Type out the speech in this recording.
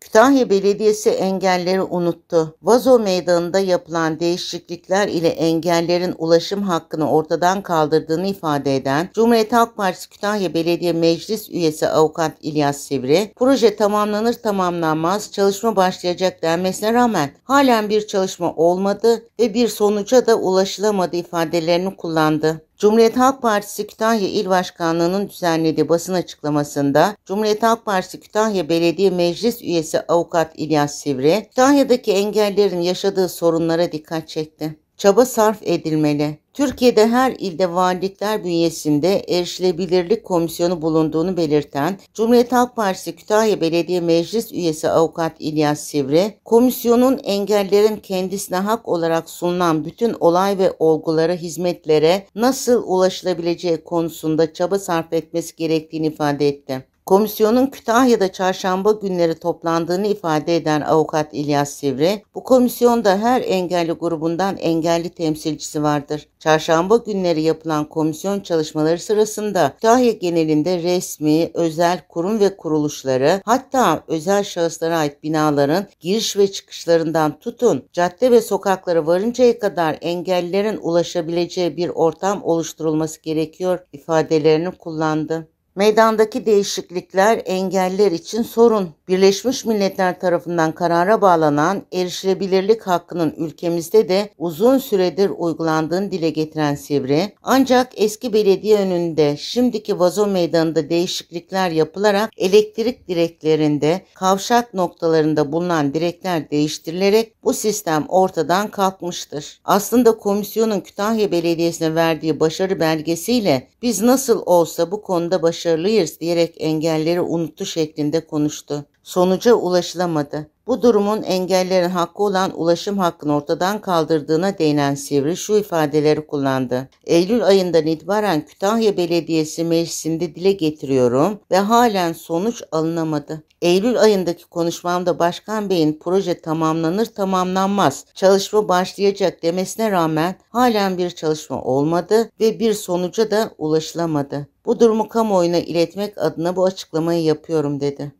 Kütahya Belediyesi engelleri unuttu. Vazo Meydanı'nda yapılan değişiklikler ile engellerin ulaşım hakkını ortadan kaldırdığını ifade eden Cumhuriyet Halk Partisi Kütahya Belediye Meclis Üyesi Avukat İlyas Sivri, proje tamamlanır tamamlanmaz çalışma başlayacak denmesine rağmen halen bir çalışma olmadı ve bir sonuca da ulaşılamadı ifadelerini kullandı. Cumhuriyet Halk Partisi Kütahya İl Başkanlığı'nın düzenlediği basın açıklamasında Cumhuriyet Halk Partisi Kütahya Belediye Meclis Üyesi Avukat İlyas Sivri, Kütahya'daki engellerin yaşadığı sorunlara dikkat çekti. Çaba sarf edilmeli. Türkiye'de her ilde valilikler bünyesinde erişilebilirlik komisyonu bulunduğunu belirten Cumhuriyet Halk Partisi Kütahya Belediye Meclis Üyesi Avukat İlyas Sivri, komisyonun engellerin kendisine hak olarak sunulan bütün olay ve olgulara, hizmetlere nasıl ulaşılabileceği konusunda çaba sarf etmesi gerektiğini ifade etti. Komisyonun Kütahya'da çarşamba günleri toplandığını ifade eden avukat İlyas Sivri, bu komisyonda her engelli grubundan engelli temsilcisi vardır. Çarşamba günleri yapılan komisyon çalışmaları sırasında Kütahya genelinde resmi, özel kurum ve kuruluşları hatta özel şahıslara ait binaların giriş ve çıkışlarından tutun cadde ve sokaklara varıncaya kadar engellilerin ulaşabileceği bir ortam oluşturulması gerekiyor ifadelerini kullandı. Meydandaki değişiklikler engeller için sorun. Birleşmiş Milletler tarafından karara bağlanan erişilebilirlik hakkının ülkemizde de uzun süredir uygulandığını dile getiren Sivri, ancak eski belediye önünde şimdiki vazo meydanında değişiklikler yapılarak elektrik direklerinde kavşak noktalarında bulunan direkler değiştirilerek bu sistem ortadan kalkmıştır. Aslında komisyonun Kütahya Belediyesi'ne verdiği başarı belgesiyle biz nasıl olsa bu konuda başarılıyız diyerek engelleri unuttu şeklinde konuştu. Sonuca ulaşılamadı. Bu durumun engellerin hakkı olan ulaşım hakkını ortadan kaldırdığına değinen Sivri şu ifadeleri kullandı. Eylül ayından itibaren Kütahya Belediyesi meclisinde dile getiriyorum ve halen sonuç alınamadı. Eylül ayındaki konuşmamda Başkan Bey'in proje tamamlanır tamamlanmaz çalışma başlayacak demesine rağmen halen bir çalışma olmadı ve bir sonuca da ulaşılamadı. Bu durumu kamuoyuna iletmek adına bu açıklamayı yapıyorum dedi.